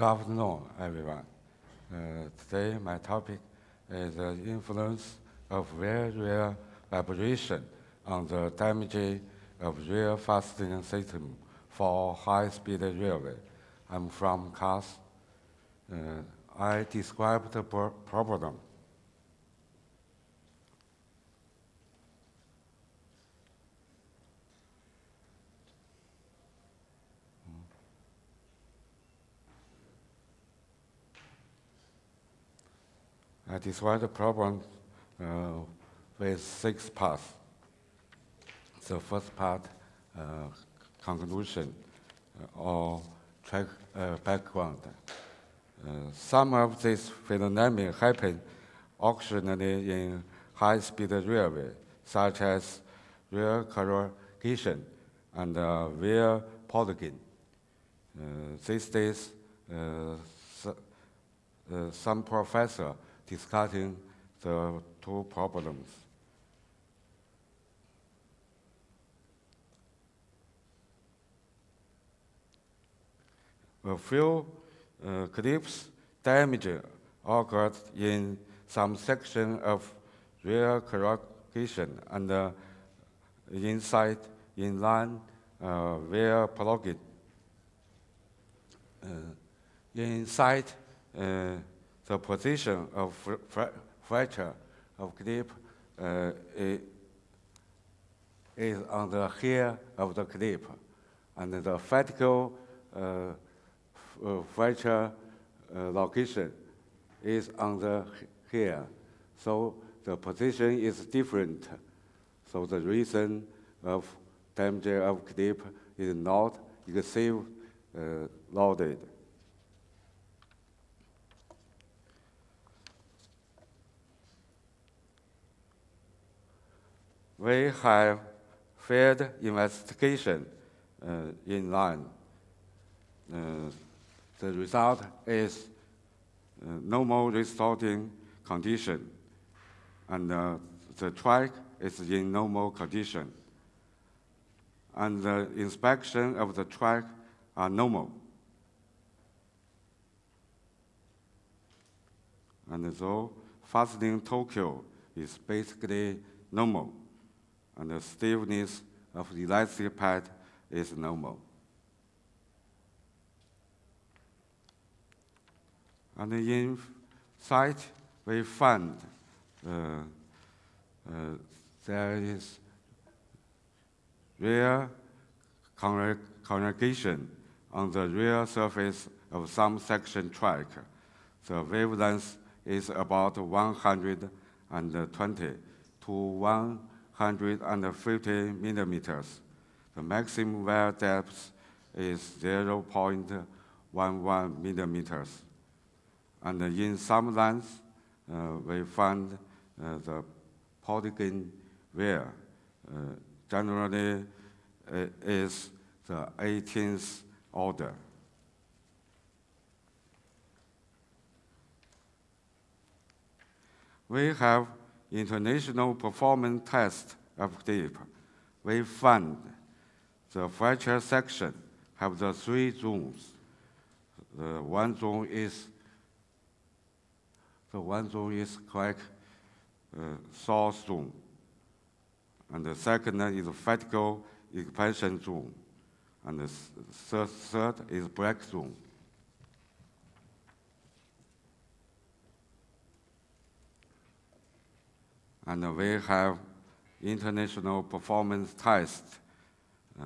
Good afternoon, everyone. Uh, today, my topic is the influence of rear-rear vibration on the damage of rail fastening system for high-speed railway. I'm from CAS. Uh, I describe the problem. I describe the problem uh, with six parts. The first part, uh, conclusion uh, or track, uh, background. Uh, some of this phenomenon happen occasionally in high-speed railway, such as rail corrugation and uh, rear polygon. these days, some professor discussing the two problems. A few uh, clips damage occurred in some section of rear corrugation and uh, inside inline uh, rear plugin. Uh, inside uh, the position of fr fracture of clip uh, is on the hair of the clip, and the vertical uh, fracture uh, location is on the hair. So the position is different. So the reason of damage of clip is not excessive uh, loaded. We have field investigation uh, in line. Uh, the result is uh, normal restoring condition, and the track is in normal condition. And the inspection of the track are normal. And so fastening Tokyo is basically normal and the stiffness of the elastic pad is normal. And in site, we find uh, uh, there is rail corrugation on the rail surface of some section track. The wavelength is about 120 to 1 150 millimeters. The maximum wear depth is 0.11 millimeters. And in some lines, uh, we find uh, the polygon wear uh, generally uh, is the 18th order. We have international performance test of DEEP, we found the fracture section have the three zones. The one zone is the one zone is quite uh, source zone, and the second is vertical expansion zone, and the third, third is break zone. And we have international performance test. Uh,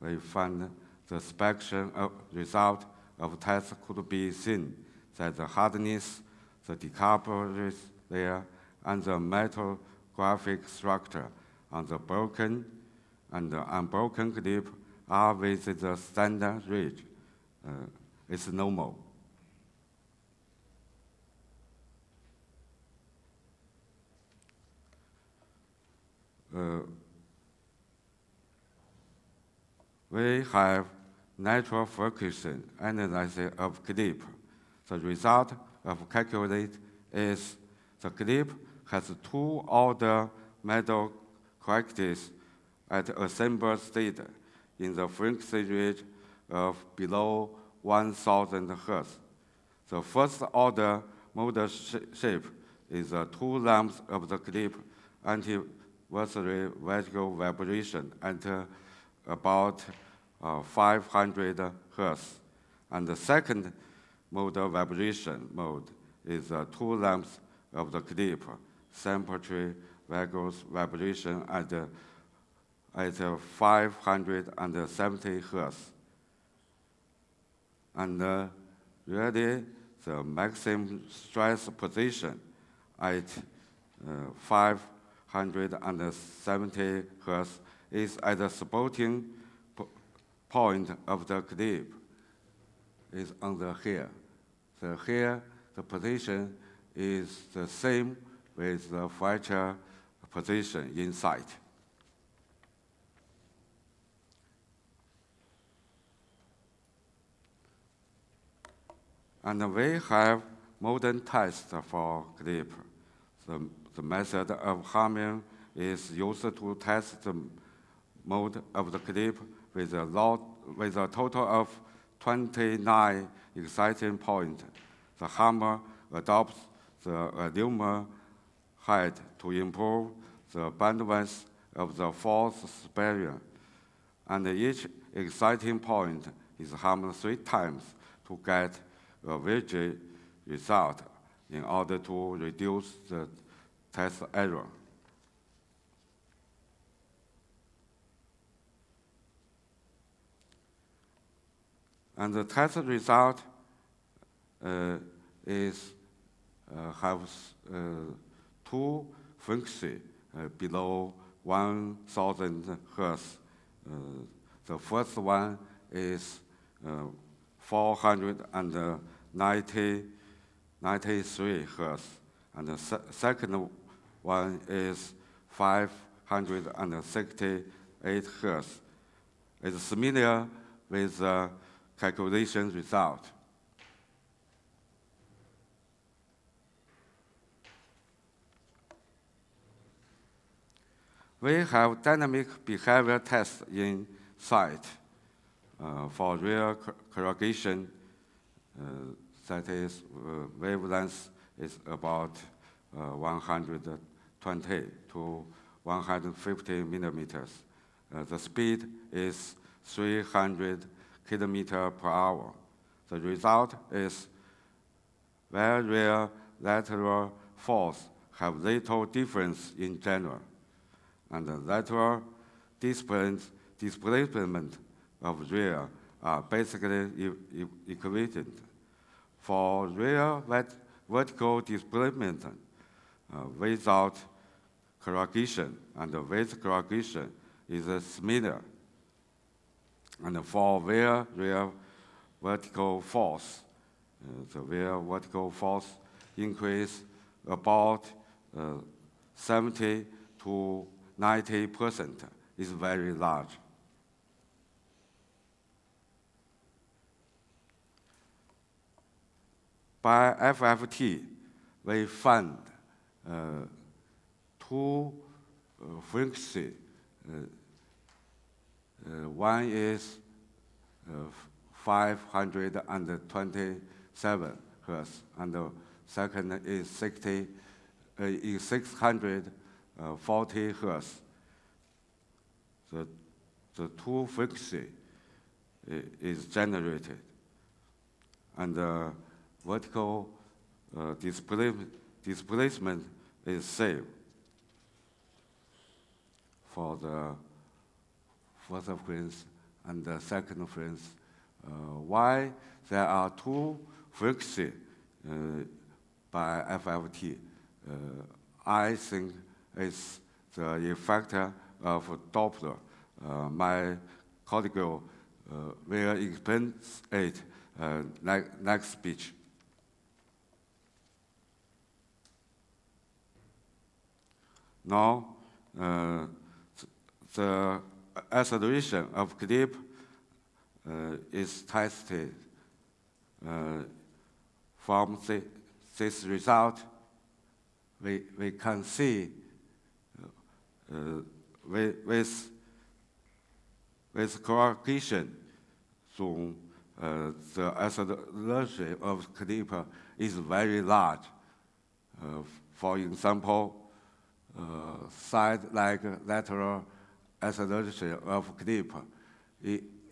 we find the inspection of result of test could be seen that the hardness, the decoupage layer, and the metal graphic structure on the broken and the unbroken clip are within the standard range. Uh, it's normal. We have natural frequency analysis of clip. The result of calculate is the clip has two order metal characteristics at assembled state in the frequency range of below 1000 Hz. The first order model sh shape is the two lamps of the clip anniversary vertical vibration at about uh, 500 Hertz. And the second model vibration mode is the two lamps of the clip tree vagus vibration at, at 570 Hertz. And uh, really, the maximum stress position at uh, 570 Hertz is at the supporting point of the clip is on the here. So here, the position is the same with the fracture position inside. And we have modern tests for clip. The, the method of Harman is used to test the mode of the clip with a, lot, with a total of 29 exciting points. The hammer adopts the aluminum head to improve the bandwidth of the force spectrum. And each exciting point is hammered three times to get a rigid result in order to reduce the test error. And the test result uh, is uh, have uh, two frequency uh, below 1,000 hertz. Uh, the first one is uh, 493 hertz, and the se second one is 568 hertz. It's similar with calculation result. We have dynamic behavior tests in sight uh, for rail corrugation. Uh, that is, uh, wavelength is about uh, 120 to 150 millimeters. Uh, the speed is 300 kilometer per hour. The result is rail lateral force have little difference in general and the lateral displacement, of rail are basically equivalent. For rail vertical displacement uh, without corrugation and with corrugation is similar. And for rail, rail vertical force, the rail vertical force increase about uh, 70 to 90% is very large. By FFT, we found uh, two uh, frequency. Uh one is uh, 527 hertz, and the second is 60, uh, is 600 uh, 40 hertz. The, the two frequency is generated. And the vertical uh, displacement is saved for the first frequency and the second frequency. Uh, why there are two frequencies uh, by FFT? Uh, I think it's the effect of Doppler. Uh, my colleague uh, will explain it uh, next speech. Now, the acceleration of clip uh, is tested. Uh, from the, this result, we, we can see uh, with, with, corrugation from uh, the acceleration of clip is very large. Uh, for example, uh, side-like lateral acceleration of clip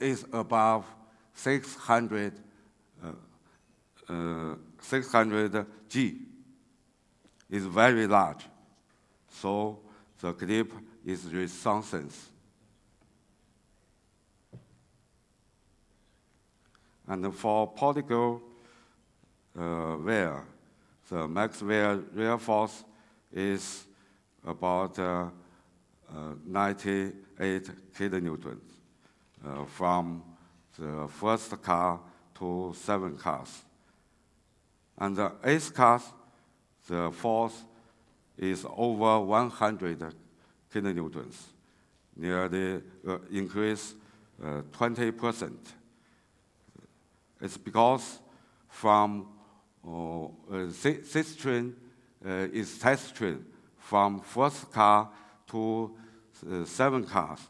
is above 600, uh, uh, 600 G. Is very large, so the clip is resonance. And for particle uh, wear, the Maxwell real force is about uh, 98 kilonewtons uh, from the first car to seven cars. And the eighth car, the force is over 100 kilonewtons, nearly uh, increase 20%. Uh, it's because from uh, this train uh, is test train from first car to uh, seven cars.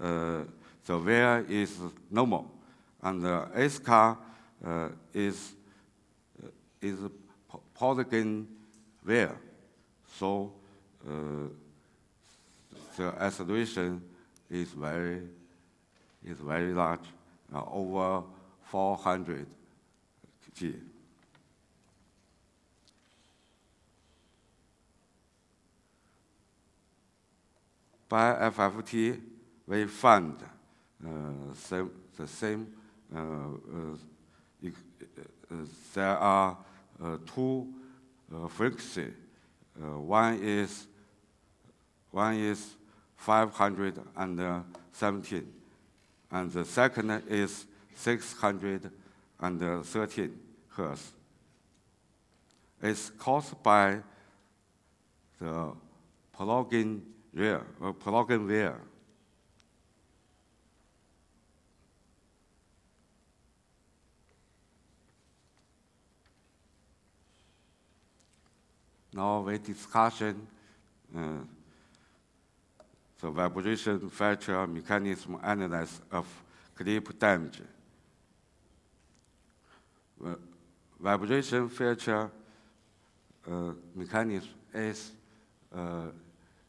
Uh, the wear is normal, and the eighth car uh, is is polygon wear. So the acceleration is very is very large, over 400 G. By FFT, we uh, same, the same, uh, uh, uh there are two frequencies. one is one is 517, and the second is 613 hertz. It's caused by the plugin wear, or plugin wear. Now we discussion uh, the vibration fracture mechanism analysis of clip damage. Vibration fracture uh, mechanism is uh,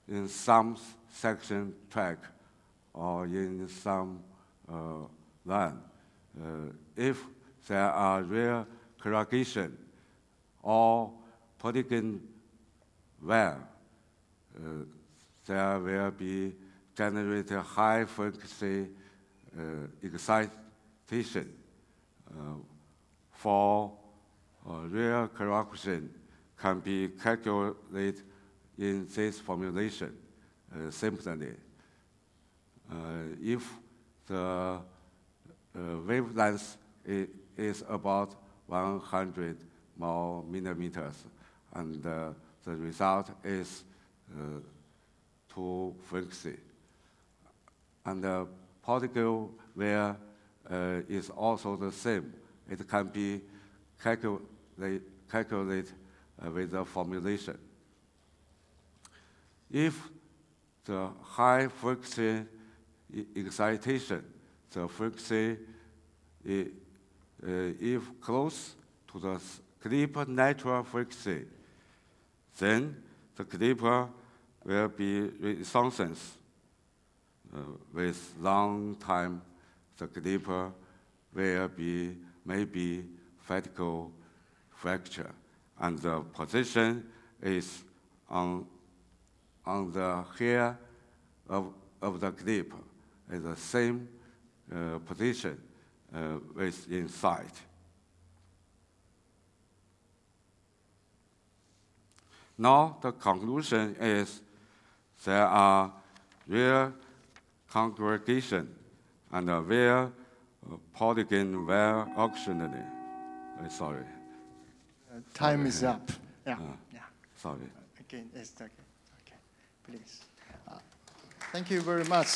in some section track or in some uh, line. Uh, if there are rail corrugation or polygon wear, uh, there will be generated high frequency uh, excitation uh, for uh, rail corrugation can be calculated in this formulation uh, simply. Uh, if the uh, wavelength is about 100 more millimeters, and uh, the result is uh, two frequency. And the particle wear uh, is also the same. It can be calculate, calculated with the formulation. If the high frequency excitation, the frequency uh, if close to the clip natural frequency, then the clipper will be resonance. Uh, with long time, the clipper will be maybe vertical fracture, and the position is on on the hair of, of the clip is the same uh, position uh, with inside. Now the conclusion is there are rail corrugation and a real polygon well auctionally. Uh, sorry. Uh, time is up. Yeah. Uh, yeah. Sorry. Again, it's okay please. Uh, thank you very much.